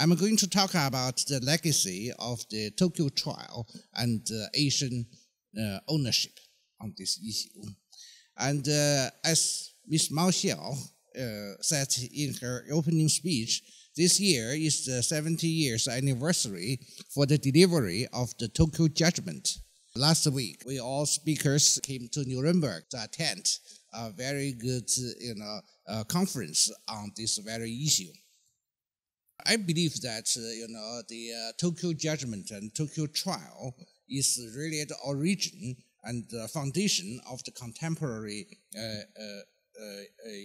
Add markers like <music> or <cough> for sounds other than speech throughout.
I'm going to talk about the legacy of the Tokyo trial and uh, Asian uh, ownership on this issue. And uh, as Ms. Mao Xiao uh, said in her opening speech, this year is the 70 years anniversary for the delivery of the Tokyo judgment. Last week, we all speakers came to Nuremberg to attend a very good, you know, uh, conference on this very issue. I believe that uh, you know the uh, Tokyo judgment and Tokyo trial is really the origin and the foundation of the contemporary uh,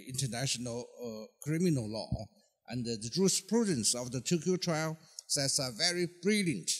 international criminal law. And the jurisprudence of the Tokyo trial sets a very brilliant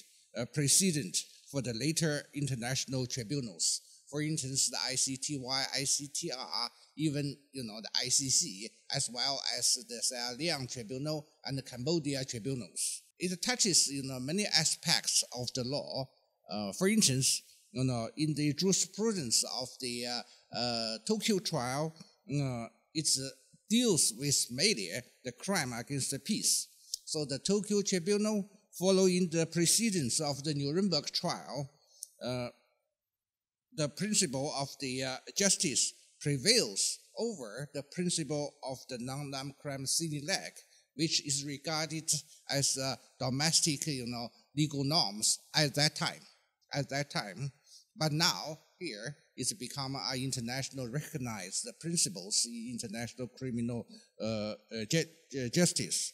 precedent for the later international tribunals. For instance, the ICTY, ICTR, even you know the ICC, as well as the Sierra Leone Tribunal and the Cambodia tribunals. It touches you know many aspects of the law. Uh, for instance, you know in the jurisprudence of the uh, uh, Tokyo trial, uh, it uh, deals with mainly the crime against the peace. So the Tokyo tribunal, following the precedents of the Nuremberg trial, uh, the principle of the justice prevails over the principle of the nullum crimen lege, which is regarded as uh, domestic, you know, legal norms at that time. At that time, but now here it's become an international recognized principles in international criminal uh, uh, uh justice.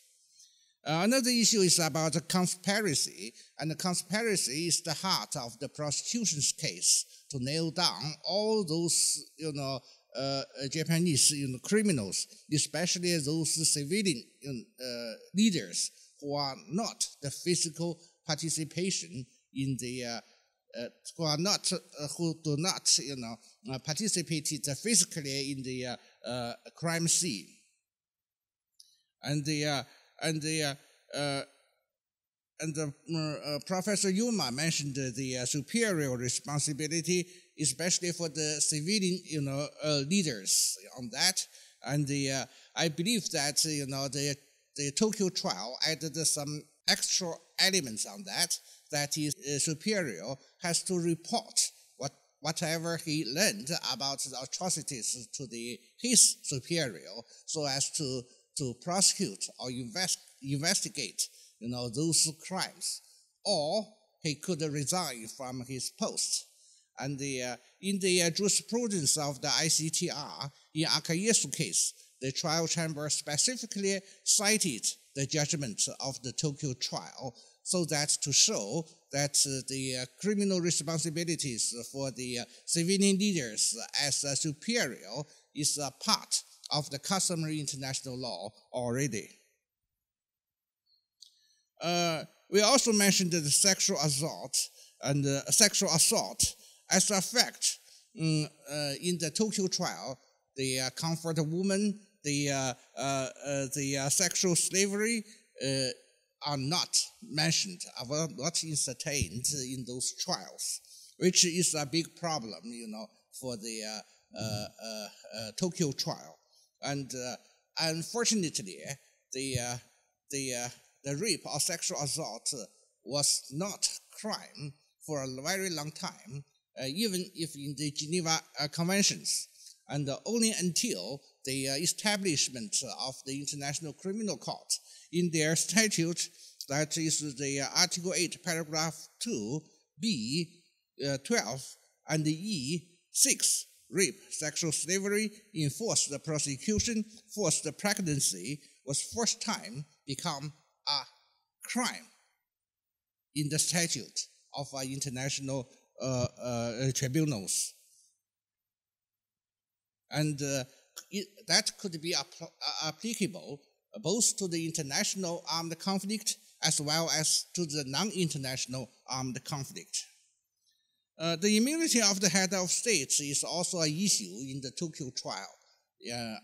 another issue is about the conspiracy, and the conspiracy is the heart of the prosecution's case to nail down all those, you know, uh, Japanese you know, criminals, especially those civilian uh, leaders who are not the physical participation in the uh, uh who are not uh, who do not you know uh, participate physically in the crime scene, and the and the and uh, Professor Yuma mentioned the uh, superior responsibility, especially for the civilian, you know, uh, leaders on that. And the, I believe that you know the the Tokyo trial added some extra elements on that. That is, uh, superior has to report what whatever he learned about the atrocities to the his superior, so as to to prosecute or invest, investigate you know, those crimes, or he could resign from his post. And the, uh, in the uh, jurisprudence of the ICTR, in Akayesu case, the trial chamber specifically cited the judgment of the Tokyo trial so that to show that uh, the uh, criminal responsibilities for the uh, civilian leaders as a superior is a part of the customary international law already. Uh, we also mentioned the sexual assault and sexual assault. As a fact, um, uh, in the Tokyo trial, the uh, comfort woman, the uh, uh, uh the uh, sexual slavery are not mentioned, are not entertained in those trials, which is a big problem, you know, for the Tokyo trial. And unfortunately, the the the rape or sexual assault was not crime for a very long time, uh, even if in the Geneva uh, Conventions. And only until the uh, establishment of the International Criminal Court in their statute, that is the Article 8, Paragraph 2, B, uh, 12, and E, 6, rape, sexual slavery, enforced the prostitution, forced the pregnancy, was first time become a crime in the statute of uh, international uh, uh, tribunals. And uh, it, that could be uh, applicable both to the international armed conflict as well as to the non-international armed conflict. Uh, the immunity of the head of state is also an issue in the Tokyo trial.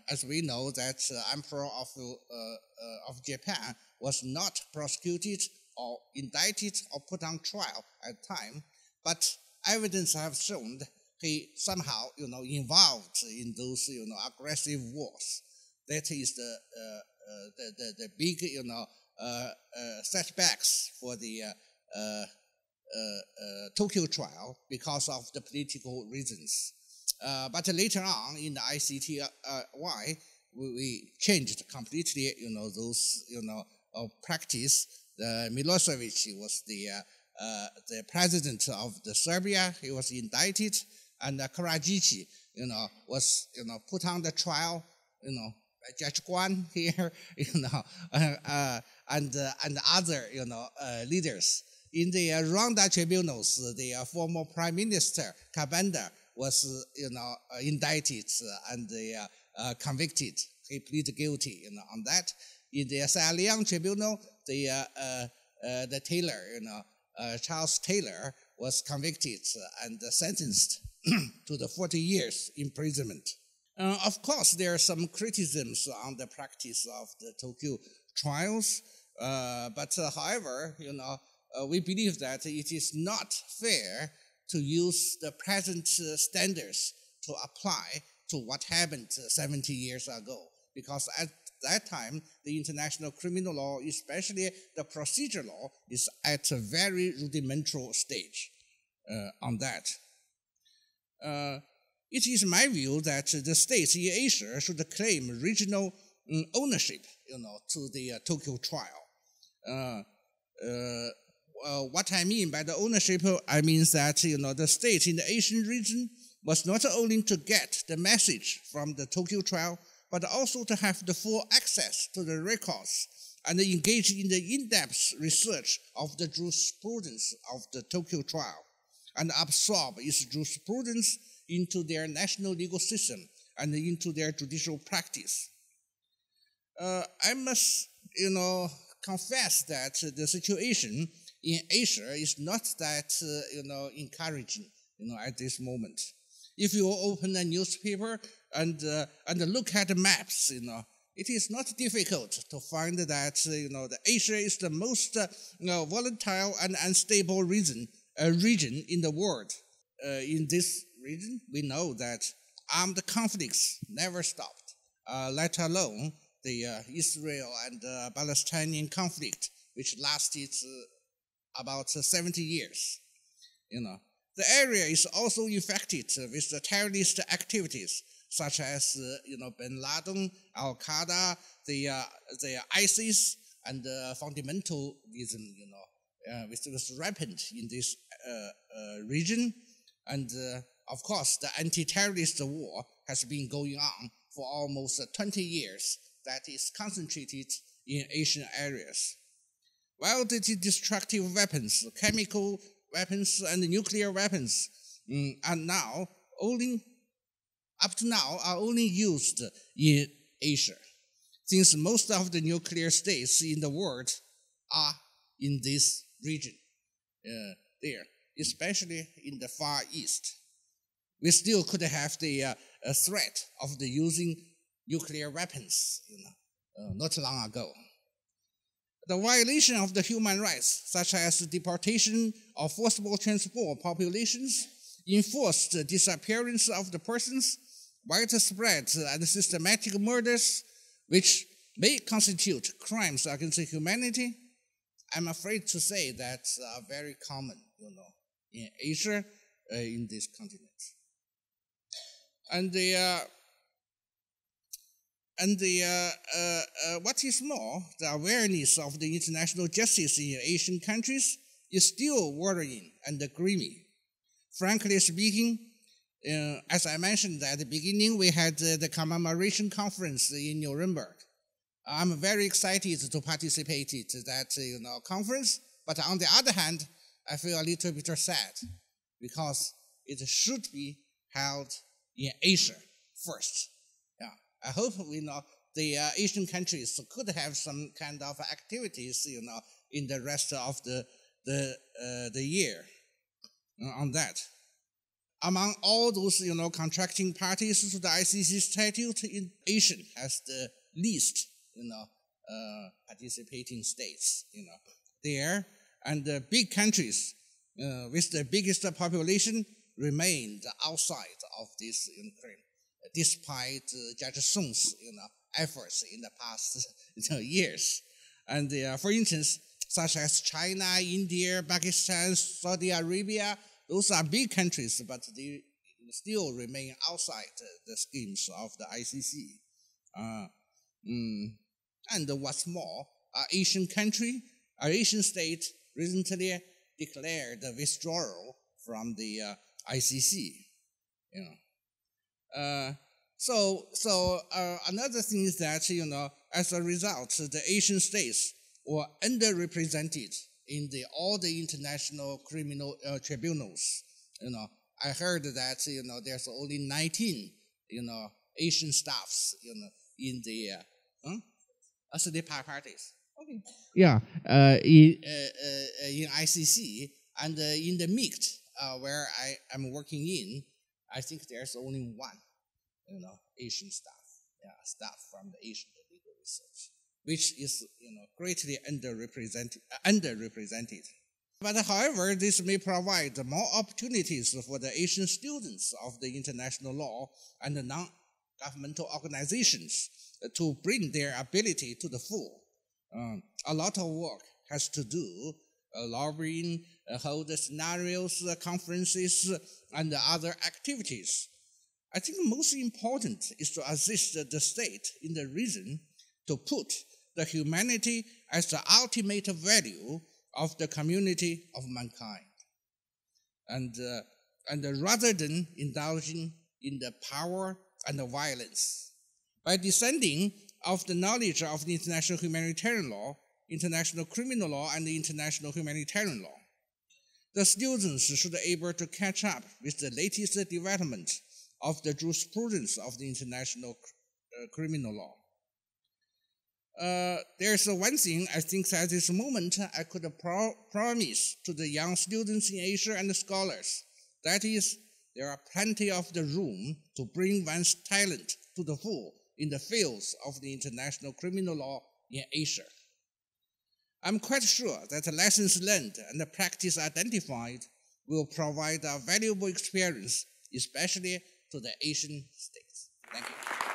As we know that Emperor of, of Japan was not prosecuted or indicted or put on trial at the time, but evidence have shown he somehow, you know, involved in those, you know, aggressive wars. That is the, uh, uh, the, the, the, big, you know, uh, uh setbacks for the uh, uh, Tokyo trial because of the political reasons. but later on in the ICTY, we, we changed completely, you know, those, you know, of practice. The Milosevic was the uh, the president of the Serbia. He was indicted, and uh, Karadzic, you know, was you know put on the trial. You know, Judge Kwon <laughs> here, you know, uh, uh, and uh, and other you know uh, leaders in the uh, Rwanda tribunals. The former Prime Minister Kambanda was you know indicted and convicted. He pleaded guilty, you know, on that. In the Sierra Leone tribunal, the the Taylor, you know, uh, Charles Taylor was convicted and sentenced <clears throat> to the 40 years imprisonment. Uh, of course, there are some criticisms on the practice of the Tokyo trials, uh, but uh, however, you know, uh, we believe that it is not fair to use the present uh, standards to apply to what happened 70 years ago, because at that time, the international criminal law, especially the procedure law, is at a very rudimentary stage uh, on that. Uh, it is my view that the states in Asia should claim regional um, ownership, you know, to the uh, Tokyo trial. Uh, uh, what I mean by the ownership, I mean that you know the states in the Asian region was not only to get the message from the Tokyo trial, but also to have the full access to the records and engage in the in-depth research of the jurisprudence of the Tokyo trial and absorb its jurisprudence into their national legal system and into their judicial practice. Uh, I must, you know, confess that the situation in Asia is not that, uh, you know, encouraging, you know, at this moment. If you open a newspaper and, uh, and look at the maps, you know, it is not difficult to find that, uh, you know, the Asia is the most uh, you know, volatile and unstable region, uh, region in the world. Uh, in this region, we know that armed conflicts never stopped, uh, let alone the Israel and Palestinian conflict, which lasted about 70 years. You know, the area is also infected with the terrorist activities such as uh, you know Bin Laden, Al Qaeda, the uh, the ISIS, and uh, fundamentalism. You know, which was rampant in this region, and of course the anti-terrorist war has been going on for almost 20 years. That is concentrated in Asian areas. While the destructive weapons, chemical weapons and nuclear weapons mm, are now only up to now are only used in Asia, since most of the nuclear states in the world are in this region uh, there, especially in the Far East. We still could have the uh, threat of the using nuclear weapons, you know, uh, not long ago the violation of the human rights, such as deportation or forcible transport of populations, enforced disappearance of the persons, widespread and systematic murders, which may constitute crimes against humanity, I'm afraid to say that's uh, very common, you know, in Asia, uh, in this continent. And the uh, and the, uh, uh, uh, what is more, the awareness of the international justice in Asian countries is still worrying and grimy. Frankly speaking, uh, as I mentioned at the beginning, we had uh, the commemoration conference in Nuremberg. I'm very excited to participate in that you know, conference, but on the other hand, I feel a little bit sad because it should be held in Asia first I hope you know the uh, Asian countries could have some kind of activities, you know, in the rest of the the uh, the year uh, on that. Among all those, you know, contracting parties to the ICC statute, in Asian has the least, you know, uh, participating states, you know, there, and the big countries uh, with the biggest population remained outside of this you know, despite uh, Judge Song's you know, efforts in the past <laughs> you know, years. And uh, for instance, such as China, India, Pakistan, Saudi Arabia, those are big countries, but they still remain outside the schemes of the ICC. Uh, mm, and what's more, an Asian country, an Asian state recently declared withdrawal from the uh, ICC. You know, uh, so so uh, another thing is that you know, as a result, the Asian states were underrepresented in the all the international criminal uh, tribunals. You know, I heard that you know there's only 19 you know Asian staffs you know in the uh, huh? the parties. Okay. Yeah, uh, in, uh, uh, in ICC and uh, in the MICT, uh, where I am working in, I think there's only one, you know, Asian staff, yeah, staff from the Asian legal research, which is, you know, greatly underrepresented. underrepresented. But however, this may provide more opportunities for the Asian students of the international law and the non-governmental organizations to bring their ability to the full. Um, a lot of work has to do uh, lobbying, uh, hold scenarios, uh, conferences, and other activities. I think most important is to assist the state in the region to put the humanity as the ultimate value of the community of mankind. And, uh, and rather than indulging in the power and the violence, by descending of the knowledge of the international humanitarian law, international criminal law, and the international humanitarian law, the students should be able to catch up with the latest developments of the jurisprudence of the international uh, criminal law. Uh, there's one thing I think at this moment I could pro promise to the young students in Asia and scholars. That is, there are plenty of the room to bring one's talent to the full in the fields of the international criminal law in Asia. I'm quite sure that the lessons learned and the practice identified will provide a valuable experience, especially to the Asian states. Thank you.